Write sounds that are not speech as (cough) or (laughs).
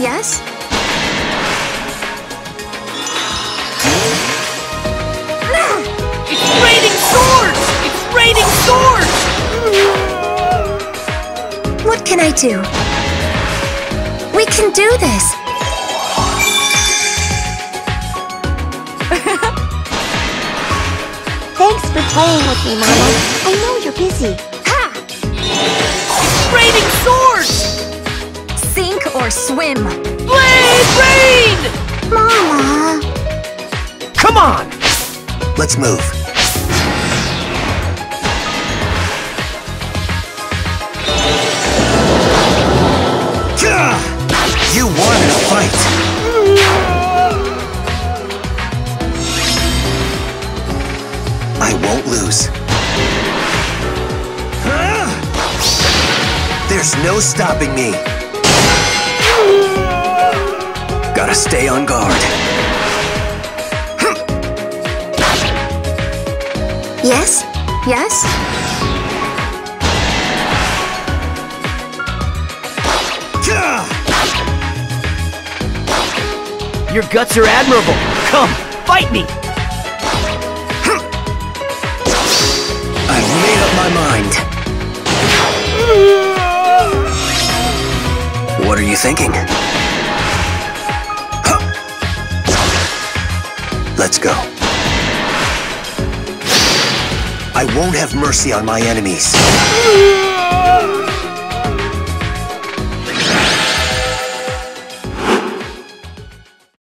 Yes? It's raining swords! It's raining swords! What can I do? We can do this! (laughs) Thanks for playing with me, Mama. I know you're busy. Ha! Raining swords! Sink or swim! Blade rain! Mama! Come on! Let's move. You wanted a fight. I won't lose. There's no stopping me. Gotta stay on guard. Yes? Yes? Your guts are admirable. Come, fight me! I've made up my mind. (laughs) What are you thinking? Let's go. I won't have mercy on my enemies.